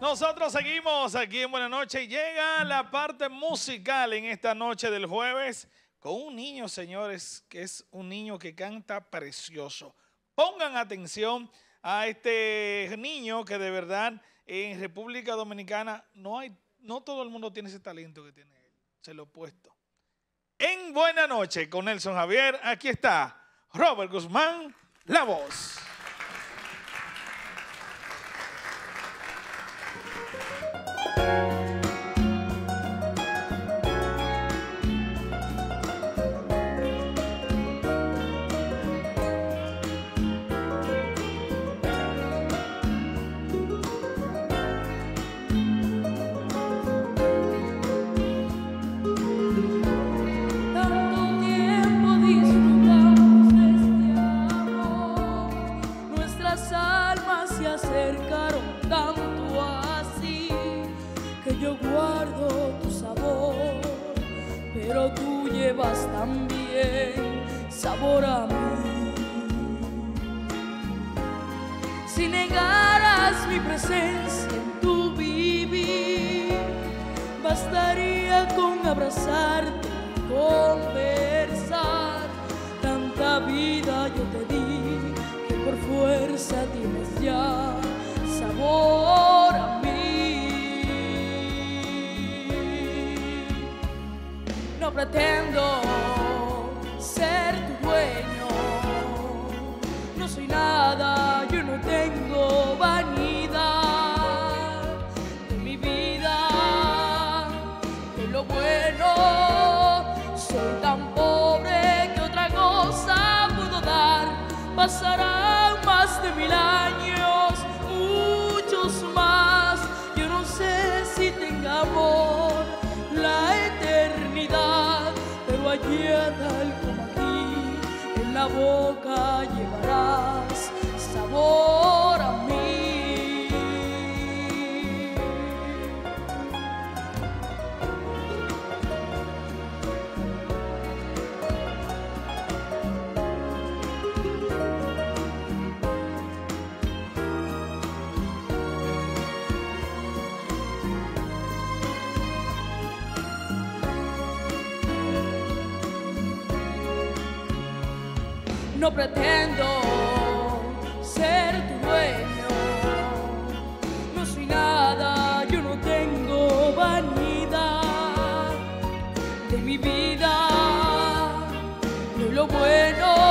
Nosotros seguimos aquí en Buena Noche y llega la parte musical en esta noche del jueves con un niño, señores, que es un niño que canta precioso. Pongan atención a este niño que de verdad en República Dominicana no hay, no todo el mundo tiene ese talento que tiene él. Se lo he puesto. En Buena Noche con Nelson Javier, aquí está Robert Guzmán, la voz. Llevas también sabor a mí. Si negaras mi presencia en tu vivir, bastaría con abrazarte y conversar. Aquí, en la boca llevarás sabor No pretendo ser tu dueño, no soy nada, yo no tengo vanidad de mi vida, de lo bueno,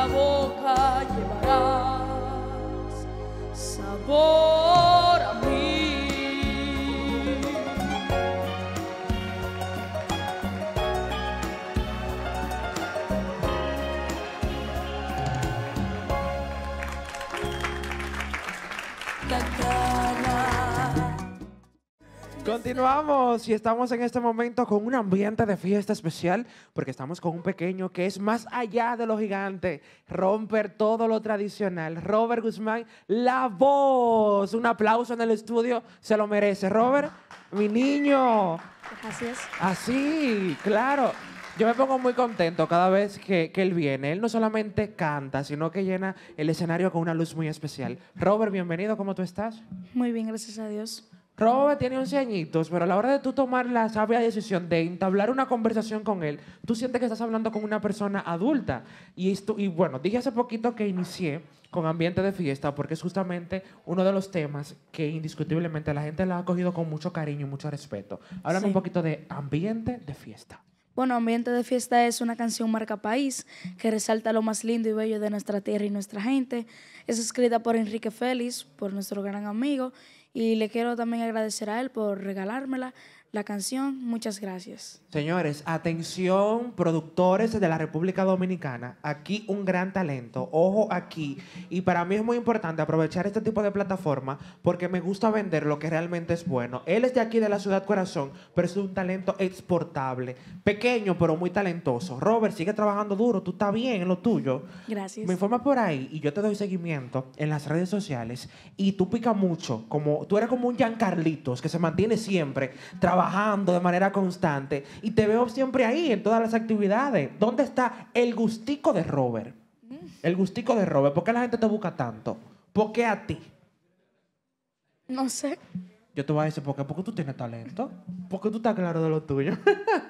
la boca llevarás sabor Continuamos y estamos en este momento con un ambiente de fiesta especial porque estamos con un pequeño que es más allá de lo gigante, romper todo lo tradicional. Robert Guzmán, la voz. Un aplauso en el estudio, se lo merece. Robert, mi niño. Gracias. Así, claro. Yo me pongo muy contento cada vez que, que él viene. Él no solamente canta, sino que llena el escenario con una luz muy especial. Robert, bienvenido, ¿cómo tú estás? Muy bien, gracias a Dios. Robert tiene 11 añitos, pero a la hora de tú tomar la sabia decisión de entablar una conversación con él, tú sientes que estás hablando con una persona adulta. Y, esto, y bueno, dije hace poquito que inicié con ambiente de fiesta porque es justamente uno de los temas que indiscutiblemente la gente la ha cogido con mucho cariño y mucho respeto. Háblame Sí. un poquito de ambiente de fiesta. Bueno, Ambiente de Fiesta es una canción marca país que resalta lo más lindo y bello de nuestra tierra y nuestra gente. Es escrita por Enrique Félix, por nuestro gran amigo, y le quiero también agradecer a él por regalármela. La canción. Muchas gracias. Señores, atención, productores de la República Dominicana. Aquí un gran talento. Ojo aquí. Y para mí es muy importante aprovechar este tipo de plataforma porque me gusta vender lo que realmente es bueno. Él es de aquí de la ciudad corazón, pero es un talento exportable. Pequeño, pero muy talentoso. Robert, sigue trabajando duro. Tú estás bien en lo tuyo. Gracias. Me informas por ahí y yo te doy seguimiento en las redes sociales y tú picas mucho, como tú eres como un Giancarlitos que se mantiene siempre trabajando de manera constante y te veo siempre ahí en todas las actividades. ¿Dónde está el gustico de Robert? El gustico de Robert. ¿Por qué la gente te busca tanto? ¿Por qué a ti? No sé. Yo te voy a decir por qué. Porque tú tienes talento. Porque tú estás claro de lo tuyo.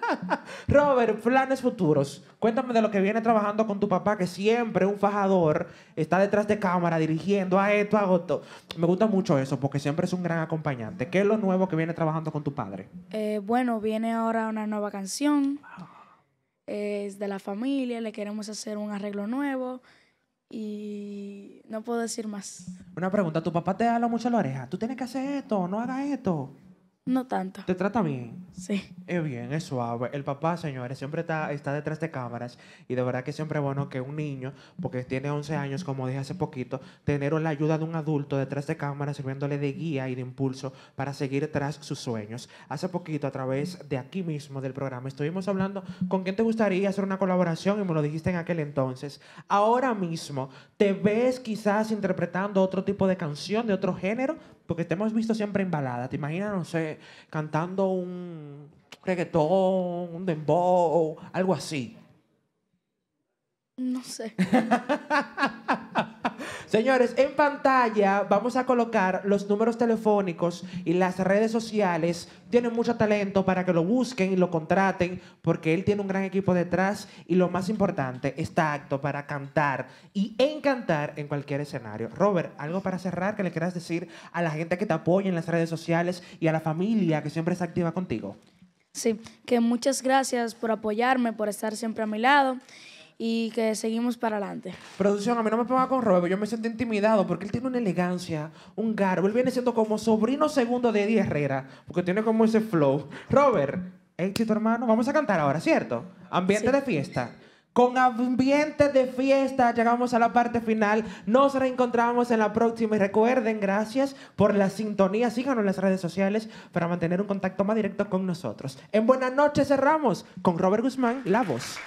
Robert, planes futuros. Cuéntame de lo que viene trabajando con tu papá, que siempre un fajador está detrás de cámara dirigiendo a esto, a esto. Me gusta mucho eso porque siempre es un gran acompañante. ¿Qué es lo nuevo que viene trabajando con tu padre? Eh, bueno, viene ahora una nueva canción. Es de la familia, le queremos hacer un arreglo nuevo y no puedo decir más. Una pregunta, ¿tu papá te habla mucho a la oreja? Tú tienes que hacer esto, no hagas esto. No tanto. ¿Te trata bien? Sí. Es bien, es suave. El papá, señores, siempre está, está detrás de cámaras y de verdad que siempre es bueno que un niño, porque tiene 11 años, como dije hace poquito, tener la ayuda de un adulto detrás de cámaras sirviéndole de guía y de impulso para seguir tras sus sueños. Hace poquito, a través de aquí mismo del programa, estuvimos hablando con quién te gustaría hacer una colaboración y me lo dijiste en aquel entonces. Ahora mismo, ¿te ves quizás interpretando otro tipo de canción, de otro género? Porque te hemos visto siempre en balada. ¿Te imaginas, no sé, cantando un reggaetón, un dembow, algo así? No sé. Señores, en pantalla vamos a colocar los números telefónicos y las redes sociales. Tiene mucho talento para que lo busquen y lo contraten porque él tiene un gran equipo detrás y lo más importante, está apto para cantar y encantar en cualquier escenario. Robert, algo para cerrar que le quieras decir a la gente que te apoya en las redes sociales y a la familia que siempre está activa contigo. Sí, que muchas gracias por apoyarme, por estar siempre a mi lado y que seguimos para adelante. Producción, a mí no me ponga con Robert, yo me siento intimidado porque él tiene una elegancia, un garbo. Él viene siendo como sobrino segundo de Eddie Herrera, porque tiene como ese flow. Robert, éxito hermano, vamos a cantar ahora, ¿cierto? Ambiente Sí. de fiesta. Con ambiente de fiesta llegamos a la parte final. Nos reencontramos en la próxima y recuerden, gracias por la sintonía. Síganos en las redes sociales para mantener un contacto más directo con nosotros. En Buenas noches cerramos con Robert Guzmán, la voz.